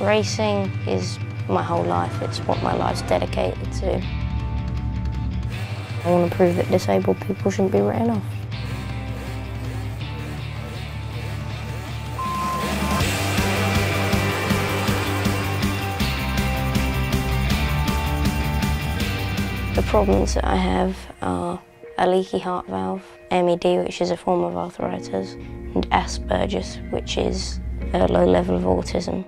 Racing is my whole life. It's what my life's dedicated to. I want to prove that disabled people shouldn't be written off. The problems that I have are a leaky heart valve, MED, which is a form of arthritis, and Asperger's, which is a low level of autism.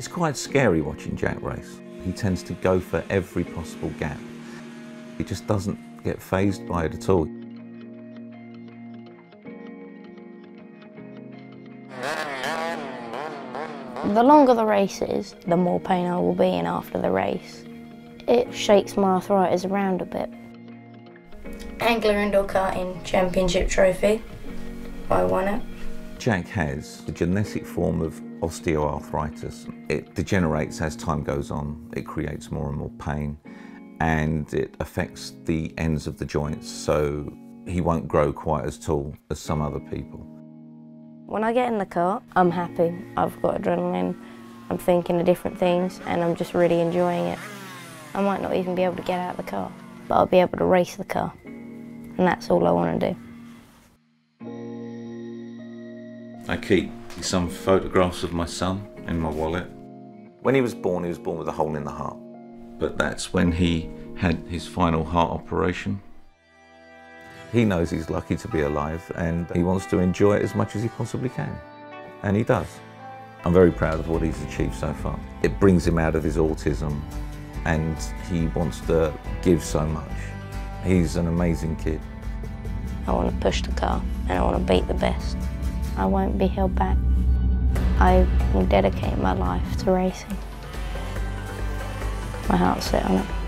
It's quite scary watching Jack race. He tends to go for every possible gap. He just doesn't get fazed by it at all. The longer the race is, the more pain I will be in after the race. It shakes my arthritis around a bit. Angler Indoor Karting Championship Trophy. I won it. Jack has a genetic form of osteoarthritis. It degenerates as time goes on. It creates more and more pain and it affects the ends of the joints so he won't grow quite as tall as some other people. When I get in the car, I'm happy. I've got adrenaline, I'm thinking of different things and I'm just really enjoying it. I might not even be able to get out of the car, but I'll be able to race the car. And that's all I want to do. I keep some photographs of my son in my wallet. When he was born, he was born with a hole in the heart. But that's when he had his final heart operation. He knows he's lucky to be alive and he wants to enjoy it as much as he possibly can. And he does. I'm very proud of what he's achieved so far. It brings him out of his autism and he wants to give so much. He's an amazing kid. I want to push the car and I want to beat the best. I won't be held back. I will dedicate my life to racing. My heart's set on it.